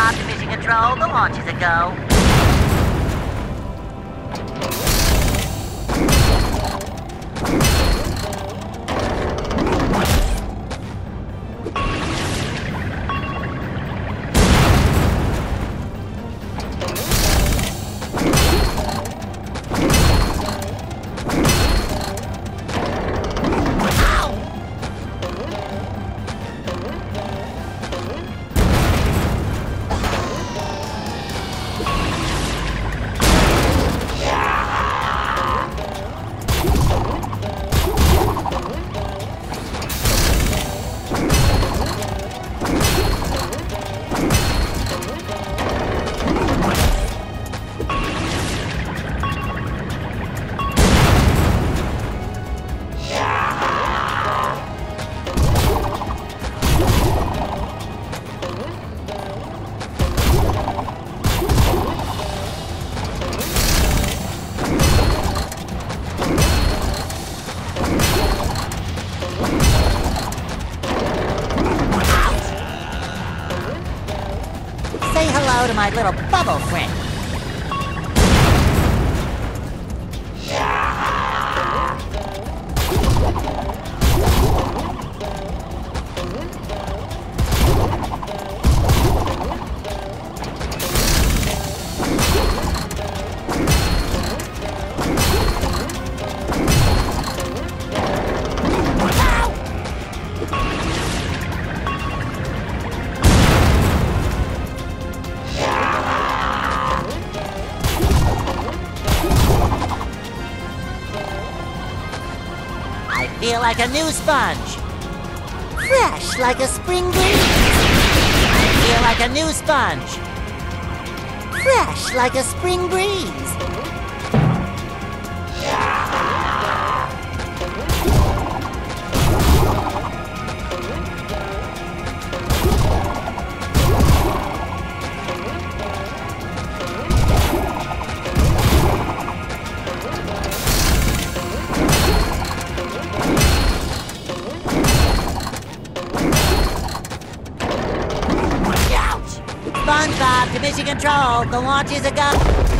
stopped mission control the launches ago. To my little bubble friend. Feel like a new sponge. Fresh like a spring breeze. Feel like a new sponge. Fresh like a spring breeze. SpongeBob to mission control. The launch is a go.